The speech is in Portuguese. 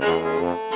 Música